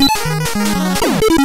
Música